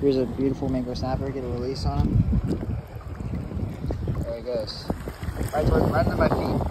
Here's a beautiful mango snapper. Get a release on him. There he goes. Right, towards, right under my feet.